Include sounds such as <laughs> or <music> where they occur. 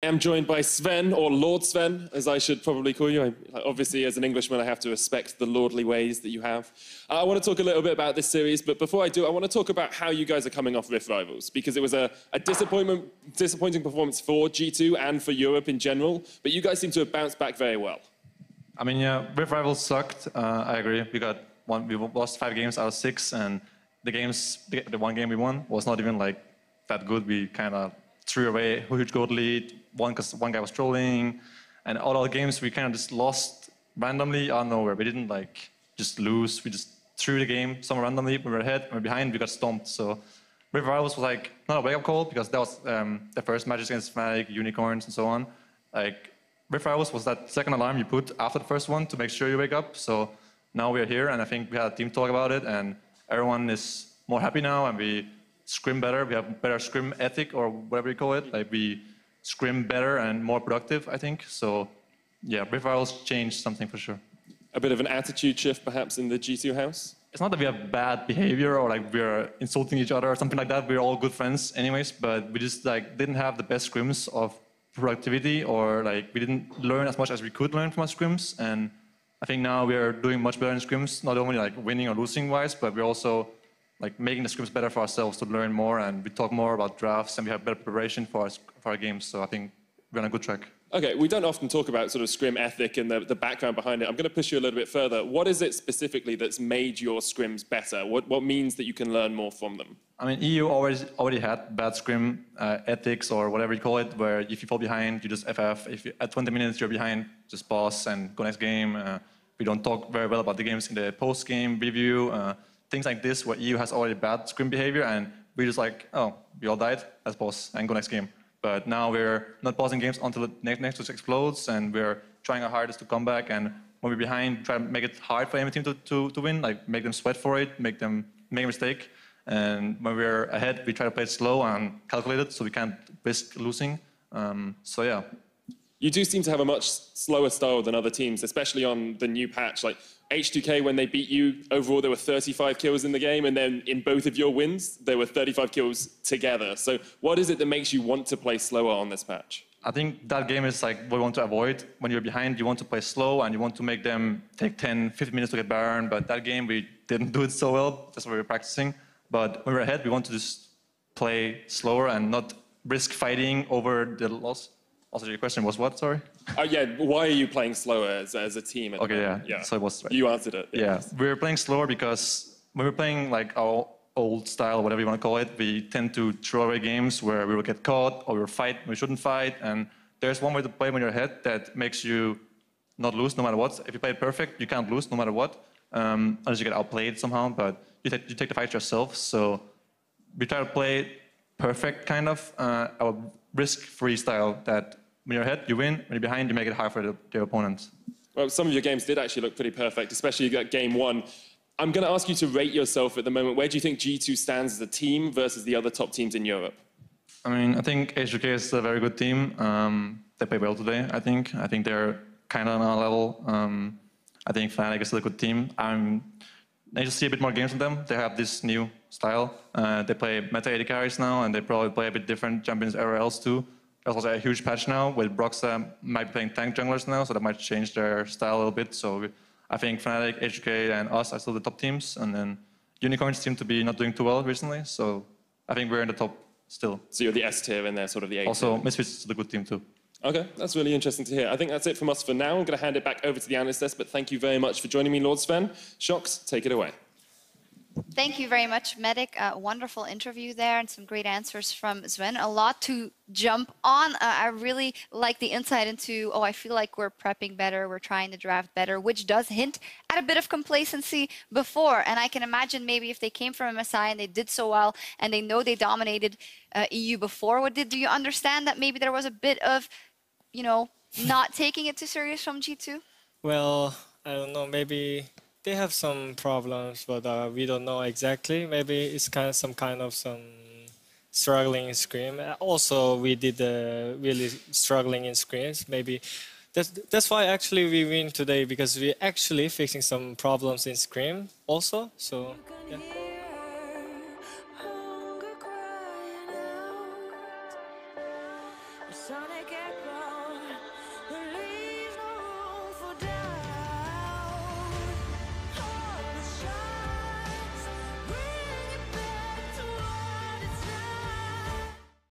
I'm joined by Zven, or Lord Zven, as I should probably call you. I, obviously, as an Englishman, I have to respect the lordly ways that you have. Uh, I want to talk a little bit about this series, but before I do, I want to talk about how you guys are coming off Rift Rivals, because it was a, a disappointment, disappointing performance for G2 and for Europe in general, but you guys seem to have bounced back very well. I mean, yeah, Rift Rivals sucked. Uh, I agree. We got one, we lost five games out of six, and the games, the, the one game we won was not even like that good. We kind of threw away a huge gold lead. One because one guy was trolling, and all our games we kind of just lost randomly out of nowhere. We didn't like just lose. We just threw the game somewhere randomly. We were ahead, we were behind, we got stomped. So Rift Rivals was like not a wake up call because that was um, the first matches against Fnatic, Unicorns, and so on. Like Rift Rivals was that second alarm you put after the first one to make sure you wake up. So now we're here, and I think we had a team talk about it, and everyone is more happy now, and we scrim better. We have better scrim ethic or whatever you call it. Like we scrim better and more productive, I think. So yeah, Rift Rivals changed something for sure. A bit of an attitude shift perhaps in the G2 house? It's not that we have bad behavior or like we're insulting each other or something like that. We're all good friends anyways, but we just like didn't have the best scrims of productivity or like we didn't learn as much as we could learn from our scrims. And I think now we are doing much better in scrims, not only like winning or losing wise, but we're also like making the scripts better for ourselves to learn more and we talk more about drafts and we have better preparation for our, for our games. So I think we're on a good track. Okay, we don't often talk about sort of scrim ethic and the, the background behind it. I'm going to push you a little bit further. What is it specifically that's made your scrims better? What, what means that you can learn more from them? I mean, EU always already had bad scrim uh, ethics or whatever you call it, where if you fall behind, you just FF. If you, at 20 minutes you're behind, just pause and go next game. Uh, we don't talk very well about the games in the post-game review. Uh, things like this where EU has already bad scrim behavior and we're just like, oh, we all died, let's pause and go next game. But now we're not pausing games until the next Nexus explodes and we're trying our hardest to come back and when we're behind, try to make it hard for any team to, to, to win, like make them sweat for it, make them make a mistake. And when we're ahead, we try to play it slow and calculated so we can't risk losing. Um, so yeah. You do seem to have a much slower style than other teams, especially on the new patch. Like H2K, when they beat you, overall there were 35 kills in the game, and then in both of your wins, there were 35 kills together. So what is it that makes you want to play slower on this patch? I think that game is like what we want to avoid. When you're behind, you want to play slow, and you want to make them take 10, 15 minutes to get Baron, but that game, we didn't do it so well. That's what we were practicing. But when we're ahead, we want to just play slower and not risk fighting over the loss. Also, your question was what? Sorry. Oh yeah. Why are you playing slower as, as a team? okay. Yeah. Yeah. So it was. Right. You answered it. Yeah. We are playing slower because when we're playing like our old style, whatever you want to call it, we tend to throw away games where we will get caught or we will fight we shouldn't fight. And there's one way to play when you're ahead that makes you not lose no matter what. If you play it perfect, you can't lose no matter what, um, unless you get outplayed somehow. But you take, you take the fight yourself. So we try to play perfect, kind of, uh, our risk-free style that when you're ahead, you win. When you're behind, you make it hard for the, the opponent. Well, some of your games did actually look pretty perfect, especially that game one. I'm going to ask you to rate yourself at the moment. Where do you think G2 stands as a team versus the other top teams in Europe? I mean, I think H2K is a very good team. Um, they play well today, I think. I think they're kind of on our level. Um, I think Fnatic is a good team. I'm I just see a bit more games from them. They have this new style. Uh, they play meta AD carries now, and they probably play a bit different champions everywhere else too. There's also a huge patch now with Broxah might be playing tank junglers now, so that might change their style a little bit. So I think Fnatic, HK, and us are still the top teams, and then Unicorns seem to be not doing too well recently. So I think we're in the top still. So you're the S tier, and they're sort of the A tier. Also, Misfits is a good team too. Okay, that's really interesting to hear. I think that's it from us for now. I'm going to hand it back over to the analyst desk, but thank you very much for joining me, Lord Zven. Sjokz, take it away. Thank you very much, Medic. A wonderful interview there and some great answers from Zven. A lot to jump on. Uh, I really like the insight into, oh, I feel like we're prepping better, we're trying to draft better, which does hint at a bit of complacency before. And I can imagine maybe if they came from MSI and they did so well and they know they dominated uh, EU before, what did do you understand that maybe there was a bit of, you know, not <laughs> taking it too serious from G2? Well, I don't know, maybe they have some problems, but uh, we don't know exactly. Maybe it's kind of some kind of some struggling in Scream. Uh, also, we did uh, really struggling in Screams. Maybe that's that's why actually we win today because we're actually fixing some problems in Scream also. So. Yeah. Sonic